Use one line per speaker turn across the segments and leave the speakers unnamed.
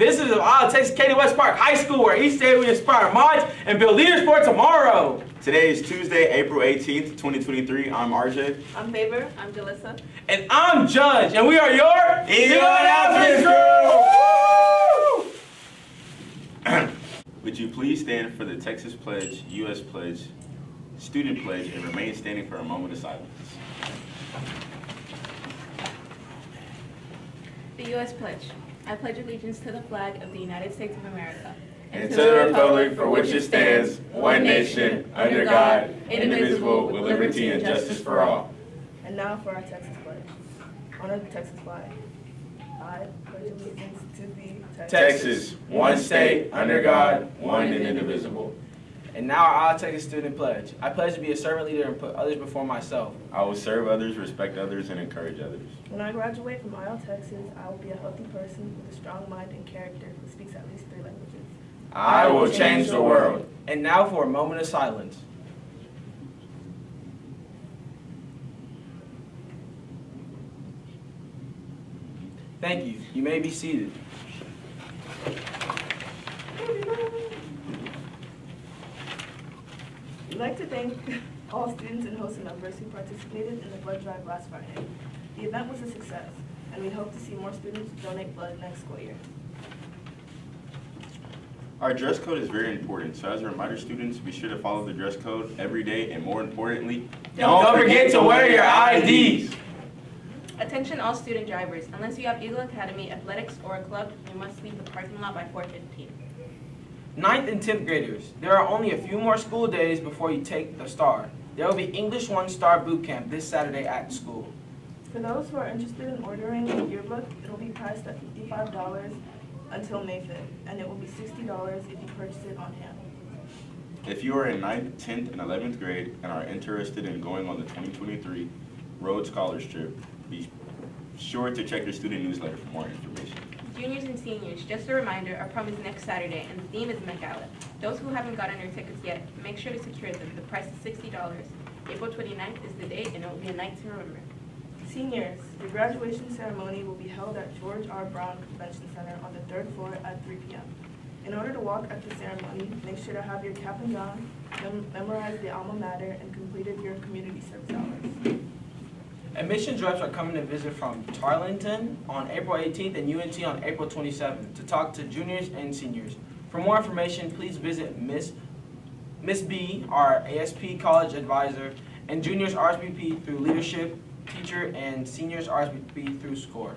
visitors of IL Texas Katy West Park High School, where each day we inspire minds and build leaders for tomorrow.
Today is Tuesday, April 18th, 2023. I'm RJ.
I'm Favor. I'm Jalissa.
And I'm Judge, and we are your
Eagle
Announcements
Crew! Would you please stand for the Texas Pledge, U.S. Pledge, Student Pledge, and remain standing for a moment of silence.
The U.S. Pledge. I pledge allegiance to the flag of the United States of America.
And to the republic for which it stands, one nation, under God, indivisible, with liberty and justice for all.
And now for our Texas pledge. Honor the Texas flag. I pledge allegiance to the
Texas. Texas, one state, under God, one and indivisible.
And now our take Texas Student Pledge. I pledge to be a servant leader and put others before myself.
I will serve others, respect others, and encourage others.
When I graduate from IL, Texas, I will be a healthy person with a strong mind and character who speaks at least three languages.
I will change the world.
And now for a moment of silence. Thank you. You may be seated.
Like to thank all students and host members who participated in the blood drive last Friday. The event was a success, and we hope to see more students donate blood next school year.
Our dress code is very important, so as a reminder, students, be sure to follow the dress code every day, and more importantly,
Don't forget to wear your IDs.
Attention all student drivers. Unless you have Eagle Academy athletics or a club, you must leave the parking lot by 4:15.
Ninth and 10th graders, there are only a few more school days before you take the STAAR. There will be English One STAAR Boot Camp this Saturday at school.
For those who are interested in ordering a yearbook, it will be priced at fifty-five dollars until May fifth, and it will be sixty dollars if you purchase it on hand.
if you are in 9th, 10th, and 11th grade and are interested in going on the 2023 Rhodes Scholars Trip, be sure to check your student newsletter for more information.
Juniors and seniors, just a reminder, our prom is next Saturday and the theme is Met Gala. Those who haven't gotten their tickets yet, make sure to secure them. The price is $60. April 29th is the date and it will be a night to remember.
Seniors, the graduation ceremony will be held at George R. Brown Convention Center on the third floor at three P M. In order to walk at the ceremony, make sure to have your cap and gown, mem- memorize the alma mater, and completed your community service hours.
Admissions reps are coming to visit from Tarleton on April 18th and UNT on April 27th to talk to juniors and seniors. For more information, please visit Miss Miss B, our ASP college advisor, and juniors RSVP through leadership, teacher, and seniors RSVP through SCORE.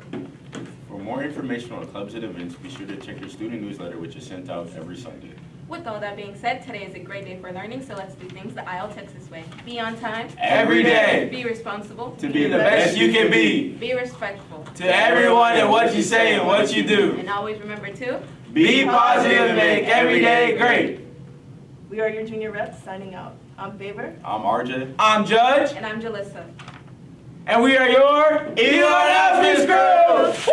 For more information on clubs and events, be sure to check your student newsletter, which is sent out every Sunday.
With all that being said, today is a great day for learning, so let's do things the IL Texas way. Be on time.
Every day.
Be responsible.
To be the best you can be.
Be respectful.
To everyone and what you say and what you do.
And always remember to
Be positive and make every day great.
We are your junior reps signing out. I'm Favor.
I'm RJ.
I'm Judge,
and I'm Jalissa.
and we are your Eagle Announcements Crew. Woo!